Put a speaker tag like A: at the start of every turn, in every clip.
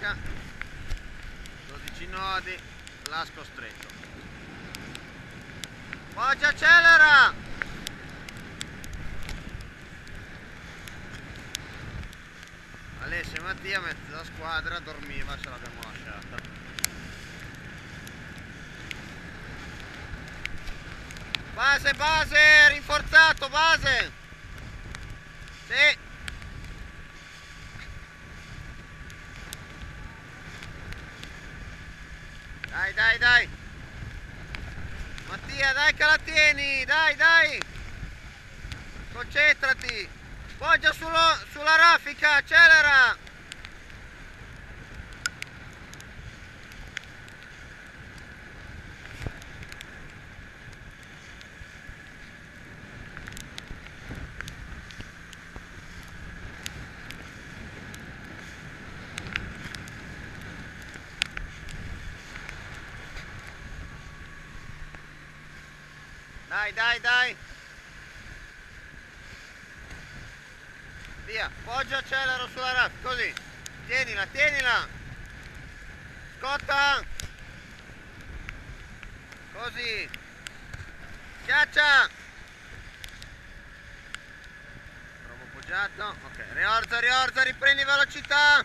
A: stacca 12 nodi lasco stretto. Poggia accelera! Alessia e Mattia mezza squadra dormiva ce l'abbiamo lasciata. Base base rinforzato base! Sì Dai, dai, dai. Mattia, dai che la tieni, dai, dai. Concentrati. Poggia sulla raffica, accelera. Dai, dai, dai. Via, poggia accelero sulla raffica, così. Tienila, tienila. Scotta. Così. Schiaccia. Provo poggiato. Ok, riorza, riorza, riprendi velocità.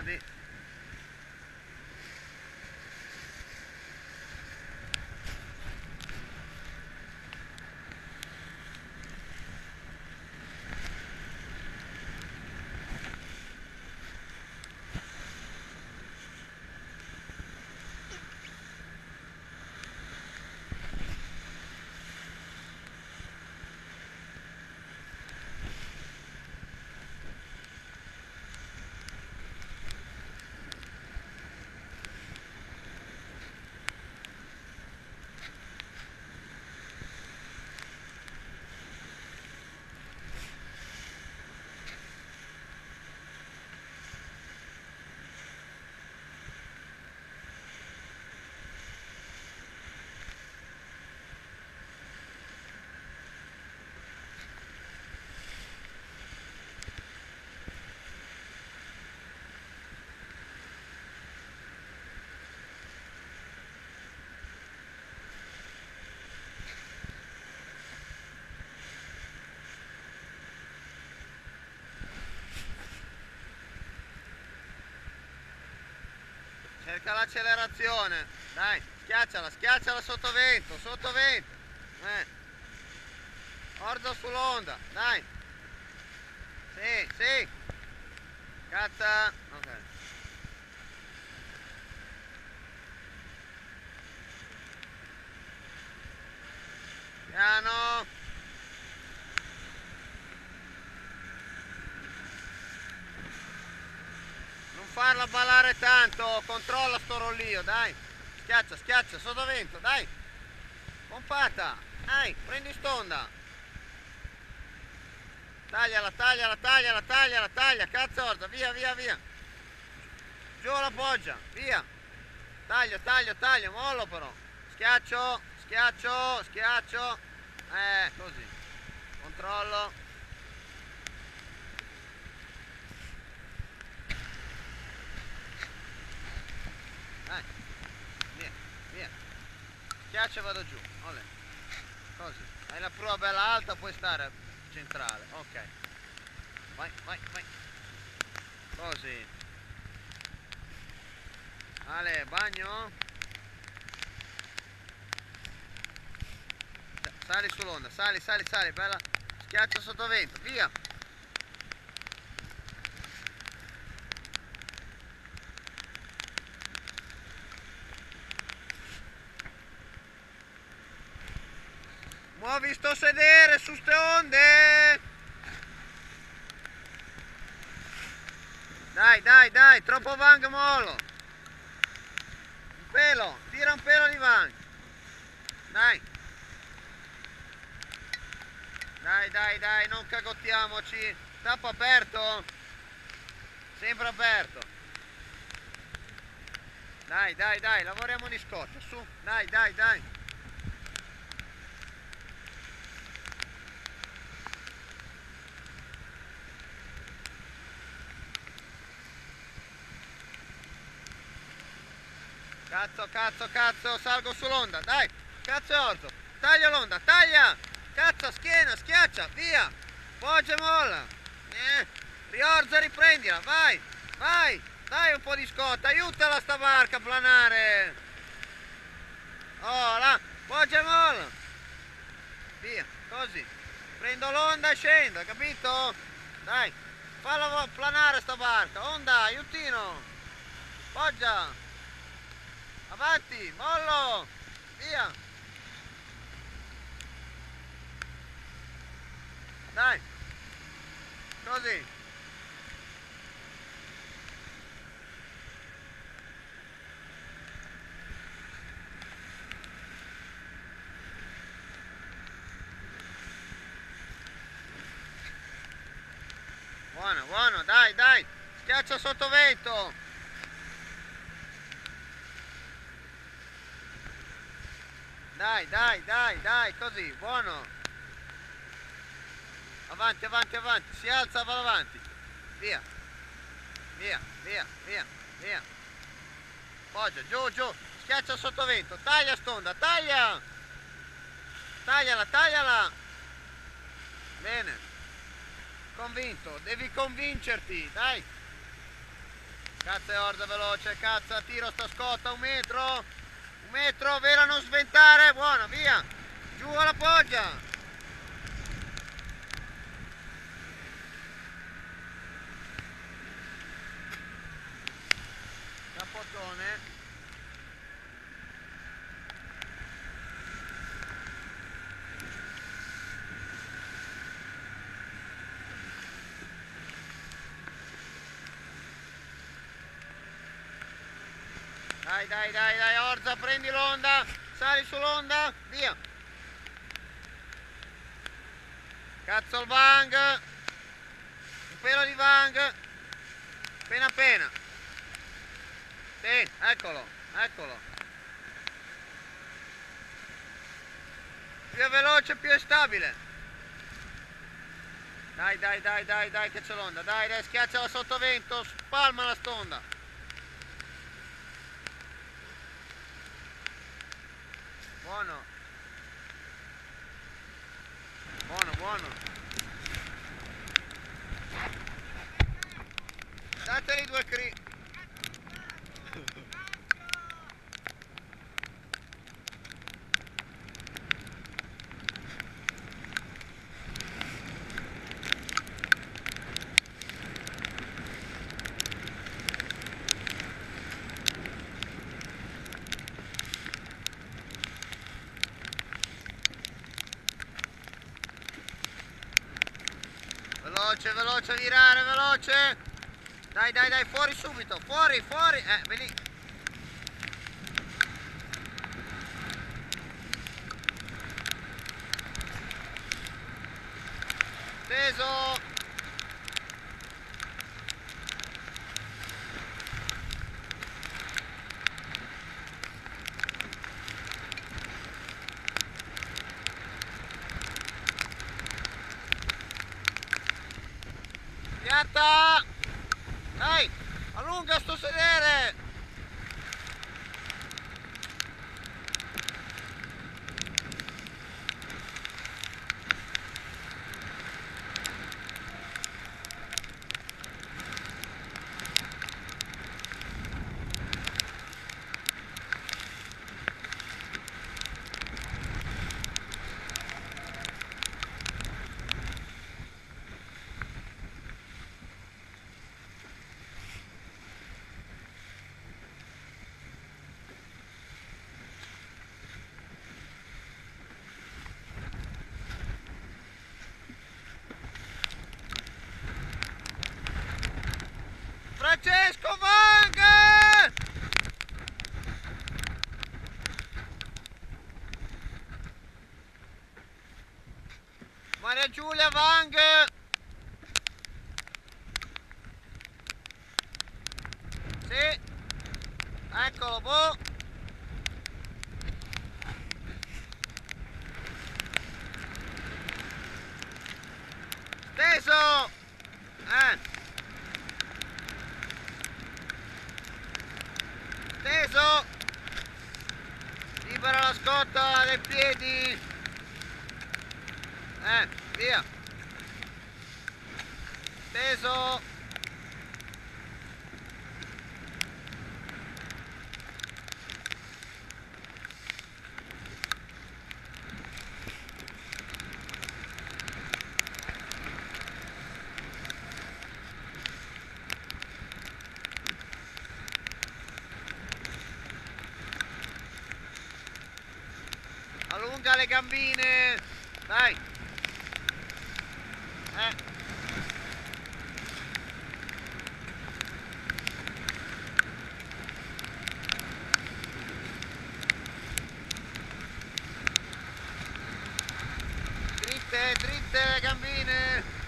A: 14 nodi. Cerca l'accelerazione. Dai, schiacciala, schiacciala sotto vento, sotto vento. Eh. Orzo sull'onda, dai. Sì, sì. Cazza. Ok. Piano. Farla ballare tanto, controlla sto rollio, dai. Schiaccia, schiaccia, sotto vento, dai. Pompata, dai, prendi stonda. Tagliala, tagliala, tagliala, tagliala, taglia, cazzo orda, via, via, via. Giù la poggia, via. Taglio, taglio, taglio, mollo però. Schiaccio, schiaccio, schiaccio. Eh, così. Controllo. Dai, via, via. E vado giù. Olè. Così. Hai la prua bella alta, puoi stare centrale. Ok. Vai, vai, vai. Così. Ale, bagno. Sa- Sali sull'onda, sali, sali, sali, bella. Schiaccia sotto vento, via. Muovi sto sedere su ste onde! Dai, dai, dai, troppo vang mollo! Un pelo, tira un pelo di vang! Dai! Dai, dai, dai, non cagottiamoci! Tappo aperto! sempre aperto dai dai dai lavoriamo di scotta su dai dai dai Cazzo, cazzo, cazzo, salgo sull'onda, dai, cazzo e orzo, taglia l'onda, taglia, cazzo, schiena, schiaccia, via, poggia e molla, eh, riorza e riprendila, vai, vai, dai un po' di scotta, aiutala sta barca a planare, oh là, poggia e molla, via, così, prendo l'onda e scendo, capito? Dai, falla planare sta barca, onda, aiutino, poggia, avanti, mollo, via. Dai, così. Buono, buono, dai, dai, schiaccia sotto vento. Dai, dai, dai, dai, così, buono. Avanti, avanti, avanti, si alza, va avanti. Via. Via, via, via, via. Poggia, giù, giù, schiaccia sotto vento, taglia stonda, taglia. Tagliala, tagliala. Bene. Convinto, devi convincerti, dai. Cazzo è orda veloce, cazzo, tiro sta scotta, un metro. Un metro, vera non sventare, buono, via. Giù alla poggia. Capottone. Dai, dai, dai, dai, Orza, prendi l'onda, sali sull'onda, via. Cazzo il vang, un pelo di vang, appena appena. Sì, eccolo, eccolo. Più è veloce, più è stabile. Dai, dai, dai, dai, dai, che c'è l'onda. Dai, dai, schiacciala sotto vento, spalma la stonda. Buono. Buono, buono. Dateli due cri. Veloce, veloce, virare, veloce. Dai, dai, dai, fuori subito, fuori, fuori. Eh, vedi. Teso. Piatta! Dai, allunga sto sedere! Francesco, Maciej Kowalkę! Giulia, wam! Scotta dai piedi! Eh, via! Steso! Allunga le gambine! Dai! Eh! Dritte, dritte le gambine!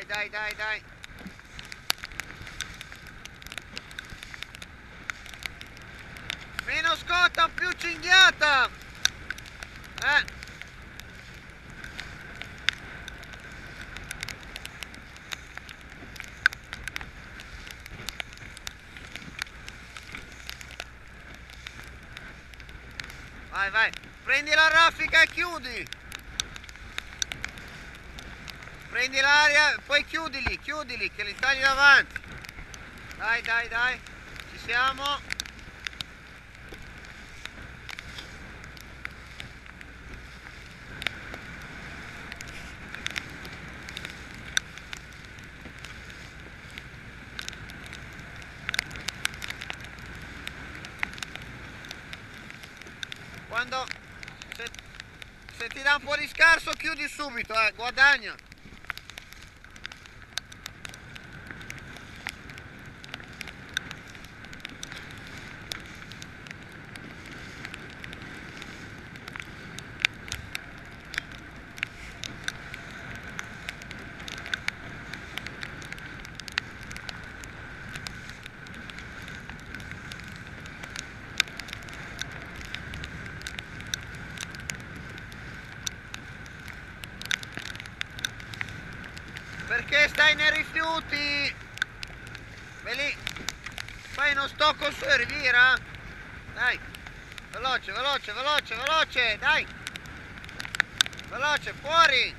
A: Dai, dai, dai, dai. Meno scotta, più cinghiata. Eh. Vai, vai. Prendi la raffica e chiudi. Prendi l'aria, poi chiudili, chiudili, che li tagli davanti. Dai, dai, dai. Ci siamo. Quando se, se ti dà un po' di scarso chiudi subito, eh, guadagna. Perché stai nei rifiuti? Vai. Fai uno stocco su e rivira. Dai. Veloce, veloce, veloce, veloce. Dai. Veloce, fuori.